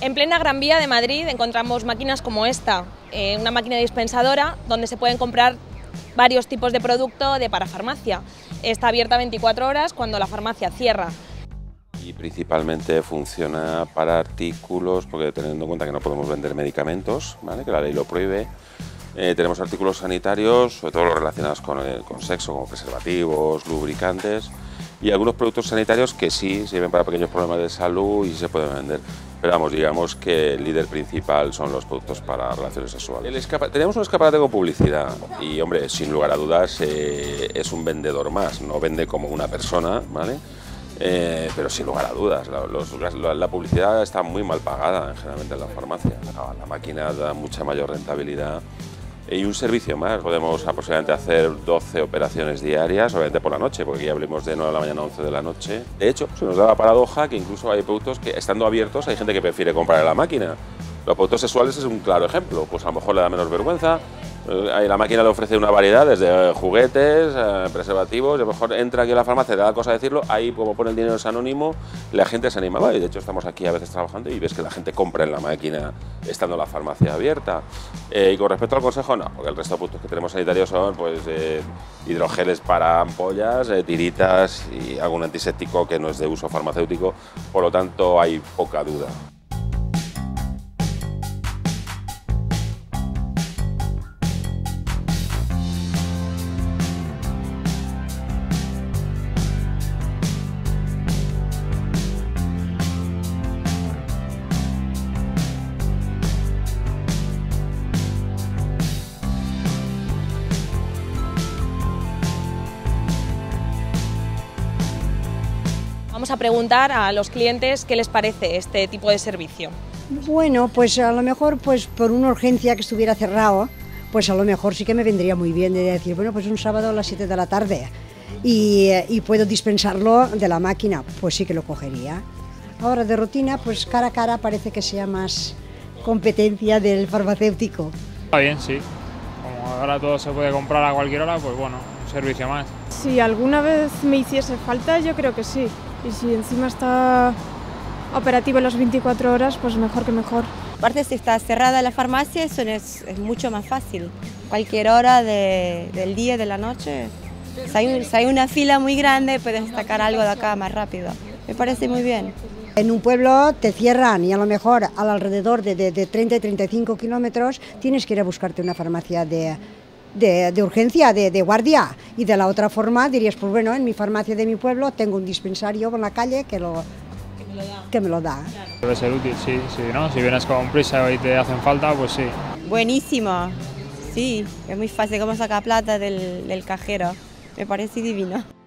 En plena Gran Vía de Madrid encontramos máquinas como esta, eh, una máquina dispensadora donde se pueden comprar varios tipos de producto de parafarmacia. Está abierta 24 horas cuando la farmacia cierra. Y principalmente funciona para artículos, porque teniendo en cuenta que no podemos vender medicamentos, que la ley lo prohíbe, eh, tenemos artículos sanitarios, sobre todo los relacionados con, con sexo, como preservativos, lubricantes, y algunos productos sanitarios que sí sirven para pequeños problemas de salud y se pueden vender. Pero digamos que el líder principal son los productos para relaciones sexuales. tenemos un escaparate con publicidad y, hombre, sin lugar a dudas eh, es un vendedor más, no vende como una persona, ¿vale? Eh, pero sin lugar a dudas, la, publicidad está muy mal pagada generalmente en la farmacia. la máquina da mucha mayor rentabilidad y un servicio más. Podemos aproximadamente hacer 12 operaciones diarias, obviamente por la noche, porque ya abrimos de 9 de la mañana a 11 de la noche. De hecho, se nos da la paradoja que incluso hay productos que, estando abiertos, hay gente que prefiere comprar en la máquina. Los productos sexuales es un claro ejemplo, pues a lo mejor le da menos vergüenza, la máquina le ofrece una variedad desde juguetes, eh, preservativos, y a lo mejor entra aquí a la farmacia, te da cosa decirlo, ahí como pone el dinero es anónimo, la gente se anima, y de hecho estamos aquí a veces trabajando y ves que la gente compra en la máquina estando la farmacia abierta. Eh, y con respecto al consejo, no, porque el resto de puntos que tenemos sanitarios son pues eh, hidrogeles para ampollas, tiritas y algún antiséptico que no es de uso farmacéutico, por lo tanto hay poca duda. Vamos a preguntar a los clientes qué les parece este tipo de servicio. Bueno, pues a lo mejor pues por una urgencia que estuviera cerrado, pues a lo mejor sí que me vendría muy bien de decir, bueno, pues un sábado a las 7 de la tarde y, y puedo dispensarlo de la máquina, pues sí que lo cogería. Ahora de rutina, pues cara a cara parece que sea más competencia del farmacéutico. Está bien, sí. Como ahora todo se puede comprar a cualquier hora, pues bueno, un servicio más. Si alguna vez me hiciese falta, yo creo que sí y si encima está operativo las 24 horas, pues mejor que mejor. Aparte si está cerrada la farmacia, eso es, mucho más fácil. Cualquier hora del día, de la noche, si hay, si hay una fila muy grande, puedes sacar algo de acá más rápido. Me parece muy bien. En un pueblo te cierran y a lo mejor al alrededor de, de, de 30 y 35 kilómetros tienes que ir a buscarte una farmacia de, de, urgencia, de, guardia. Y de la otra forma dirías, pues bueno, en mi farmacia de mi pueblo tengo un dispensario en la calle que, lo, que me lo da. Debe ser útil, sí, sí, ¿no? Si vienes con prisa y te hacen falta, pues sí. Buenísimo, sí, es muy fácil como sacar plata del, del cajero, me parece divino.